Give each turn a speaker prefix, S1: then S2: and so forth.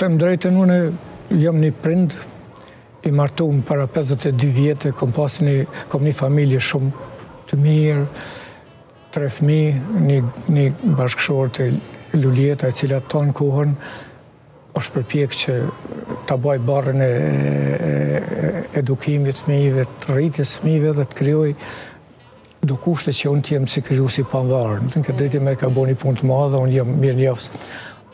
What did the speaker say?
S1: T'them drejtën unë jam një prind i martum para 52 vjetë, kom pas një kom një familje shumë të mirë, tre fëmijë, një bashkëshorte Luljeta e cila tanë kohën është përpjek që ta baj barrën e edukimit fëmijëve, të rritjes fëmijëve dhe të krijoj do kushte që unë të jem si krijues i pavarur. Në këtë drejtim ajo ka bo një punë të madhe, unë jam mirënjohës.